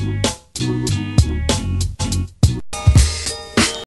Bye.